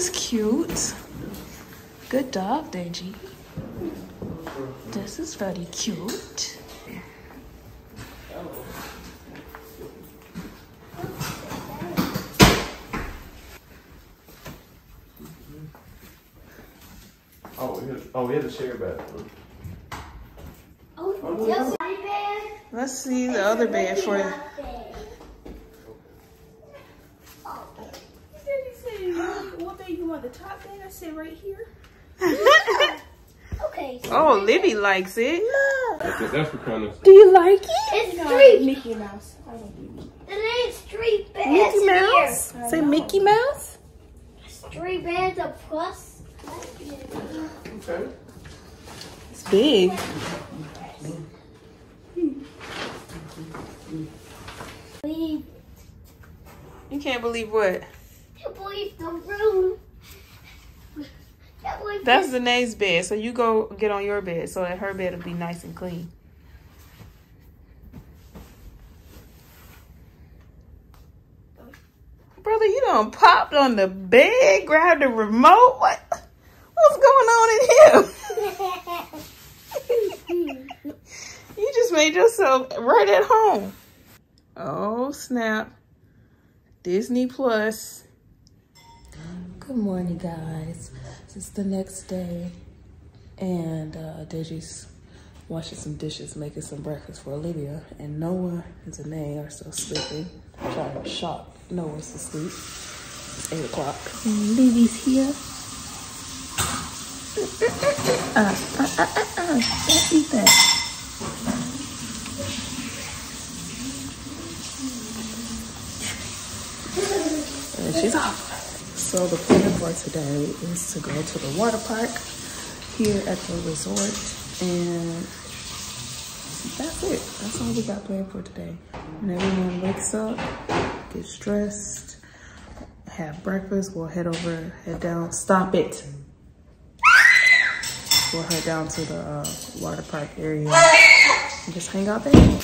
is cute. Good dog, Deji. This is very cute. Oh, we had, oh, we had to share bathroom. Oh, just my bed. Let's see the other bed for you. What you want? The top bed? I sit right here. Okay. so Oh, Libby likes it. That's, that's what kind of. Do you like it? It's No, street. Mickey Mouse. I don't do Mickey. The name's street beds Mickey Mouse? here. Say Mickey Mouse? Street beds a plus. Okay. It's big. We You can't believe what? Can't the room. That's Danae's bed. So you go get on your bed so that her bed will be nice and clean. Brother, you done popped on the bed, grabbed the remote. What? What's going on in here? You just made yourself right at home. Oh, snap. Disney Plus. Good morning, guys. It's the next day, and uh, Deji's washing some dishes, making some breakfast for Olivia, and Noah and Danae are still sleeping. I'm trying to shock Noah's asleep. It's 8 o'clock. And Livy's here. Uh, uh, uh, uh, uh. Don't eat that. And she's off. So the plan for today is to go to the water park here at the resort and that's it. That's all we got planned for today. When everyone wakes up, gets dressed, have breakfast, we'll head over, head down, stop it. We'll head down to the uh, water park area and just hang out there.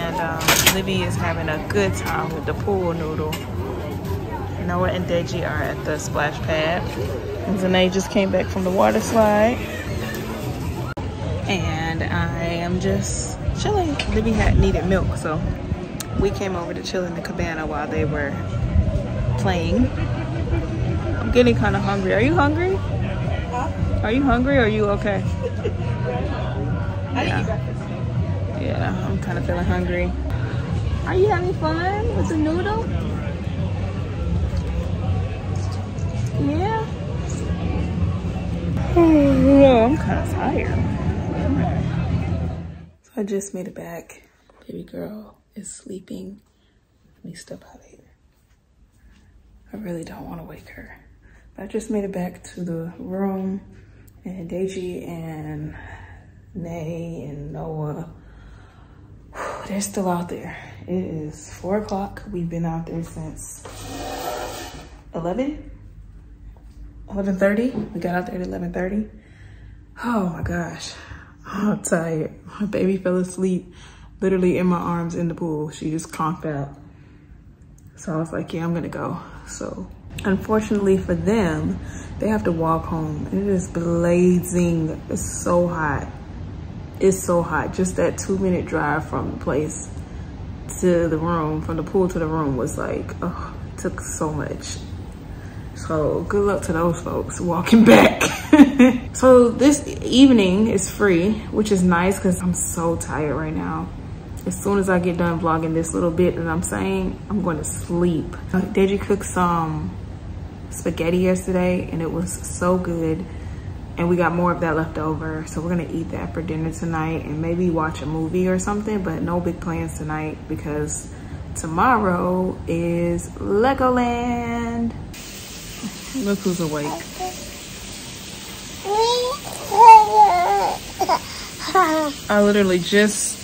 And um, Livy is having a good time with the pool noodle. Noah and Deji are at the splash pad. And Zanae just came back from the water slide. And I am just chilling. Livy had needed milk, so we came over to chill in the cabana while they were playing. I'm getting kind of hungry. Are you hungry? Are you hungry or are you okay? yeah. I'm kind of feeling hungry. Are you having fun with the noodle? Yeah. Oh, I'm kind of tired. So I just made it back. Baby girl is sleeping. Let me step out here. I really don't want to wake her. But I just made it back to the room and Deji and Nay and Noah, they're still out there. It is four o'clock. We've been out there since 11, 11.30. We got out there at 11.30. Oh my gosh. I'm tired. My baby fell asleep literally in my arms in the pool. She just conked out. So I was like, yeah, I'm gonna go. So unfortunately for them, they have to walk home it is blazing. It's so hot. It's so hot. Just that two minute drive from the place to the room, from the pool to the room was like, oh, took so much. So good luck to those folks walking back. so this evening is free, which is nice because I'm so tired right now. As soon as I get done vlogging this little bit that I'm saying, I'm going to sleep. Deji cooked some spaghetti yesterday and it was so good. And we got more of that left over. So we're gonna eat that for dinner tonight and maybe watch a movie or something, but no big plans tonight because tomorrow is Legoland. Look who's awake. I literally just,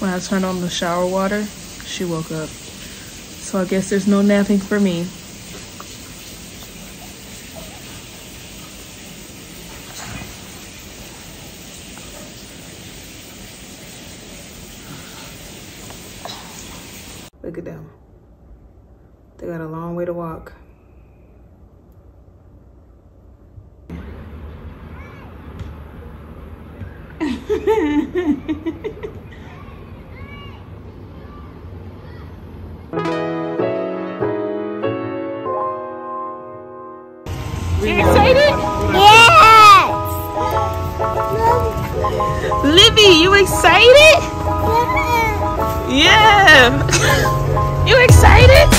when I turned on the shower water, she woke up. So I guess there's no napping for me. Look at them. They got a long way to walk. You excited? Yes! Libby, you excited? Yeah. you excited?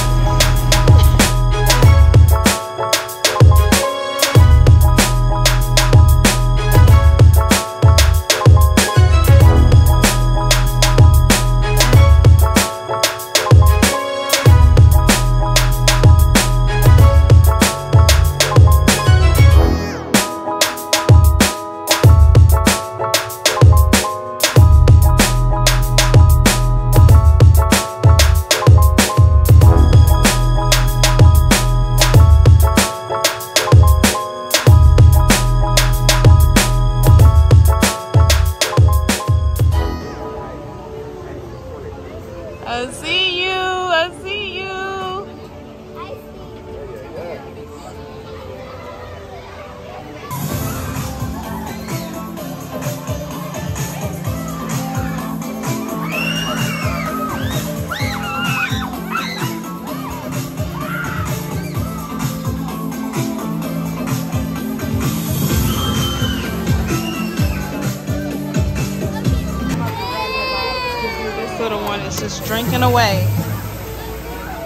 Just drinking away.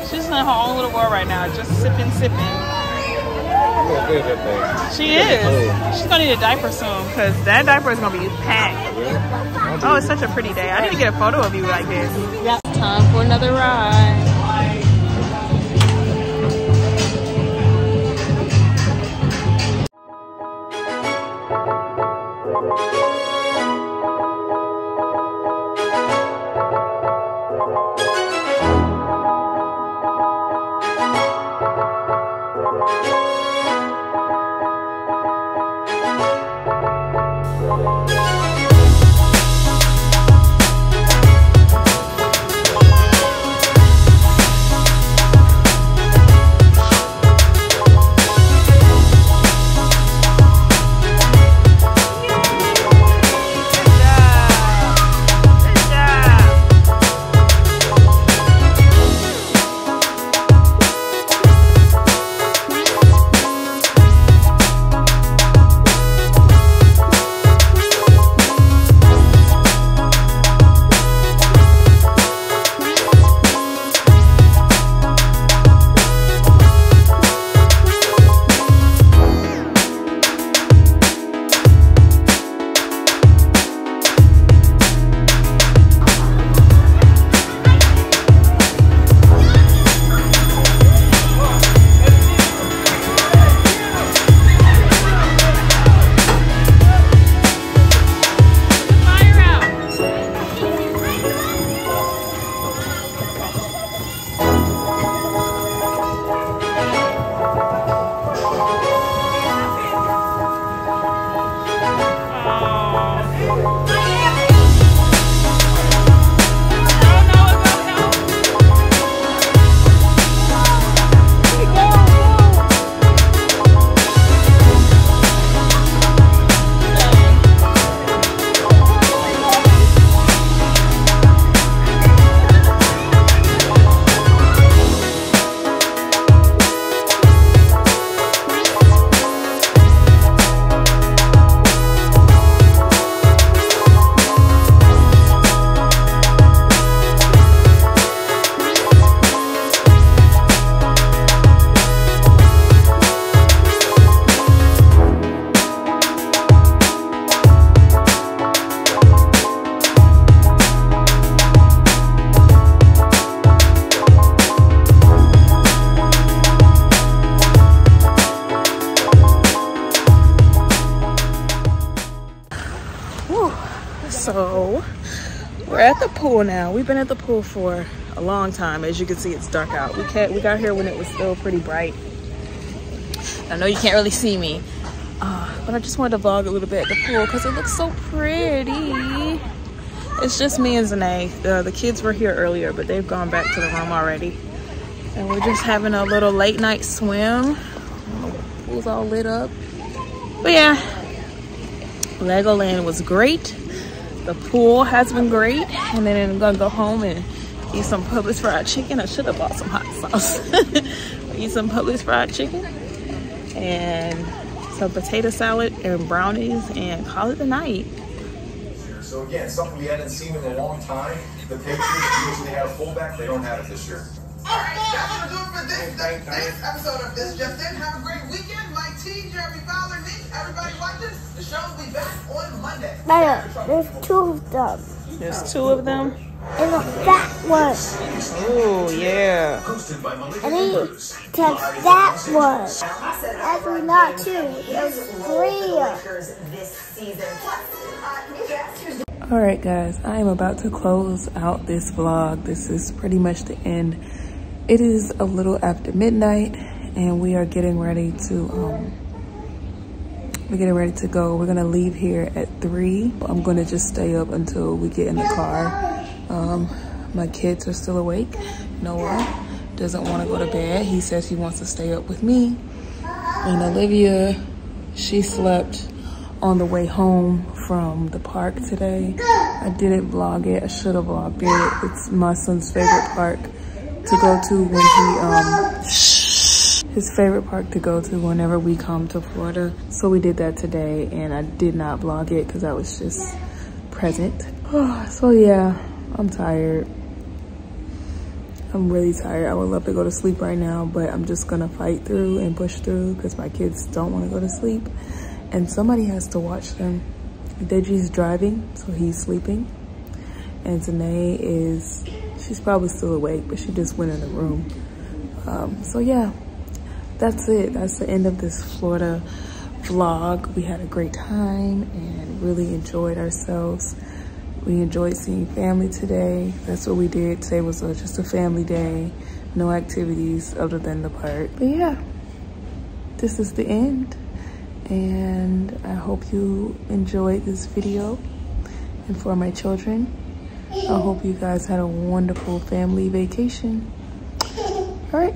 She's in her own little world right now, just sipping, sipping. She is. She's gonna need a diaper soon because that diaper is gonna be packed. Oh, it's such a pretty day. I need to get a photo of you like this. Yeah. Time for another ride. We're at the pool now. We've been at the pool for a long time. As you can see, it's dark out. We can't, we got here when it was still pretty bright. I know you can't really see me, uh, but I just wanted to vlog a little bit at the pool because it looks so pretty. It's just me and Zane. Uh, the kids were here earlier, but they've gone back to the room already. And we're just having a little late night swim. Pool's all lit up. But yeah, Legoland was great. The pool has been great. And then I'm gonna go home and eat some Publix fried chicken. I should have bought some hot sauce. eat some Publix fried chicken and some potato salad and brownies and call it a night. So again, something we hadn't seen in a long time. The Patriots usually have a fullback. They don't have it this year. All right, that's gonna do it for this, this, this episode of This Just In. Have a great weekend. Mike T, Jeremy Fowler, me, everybody watching. The show will be back on Monday. Maya, there's two of them. There's two of them. And look, that one. Oh yeah. Hosted by Malika And then Andrews. touch that one. Actually, not two. There's three. All right, guys, I am about to close out this vlog. This is pretty much the end. It is a little after midnight and we are getting ready to, um, we're getting ready to go. We're gonna leave here at three. I'm gonna just stay up until we get in the car. Um, my kids are still awake. Noah doesn't wanna go to bed. He says he wants to stay up with me. And Olivia, she slept on the way home from the park today. I didn't vlog it. I should have vlogged it. It's my son's favorite park to go to when he, um, his favorite park to go to whenever we come to Florida. So we did that today and I did not vlog it because I was just present. so yeah, I'm tired. I'm really tired. I would love to go to sleep right now, but I'm just gonna fight through and push through because my kids don't wanna go to sleep and somebody has to watch them. Deji's driving, so he's sleeping. And Zanae is, she's probably still awake, but she just went in the room. Um, so yeah, that's it. That's the end of this Florida vlog. We had a great time and really enjoyed ourselves. We enjoyed seeing family today. That's what we did. Today was a, just a family day. No activities other than the park. But yeah, this is the end and I hope you enjoyed this video. And for my children, I hope you guys had a wonderful family vacation. All right,